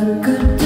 good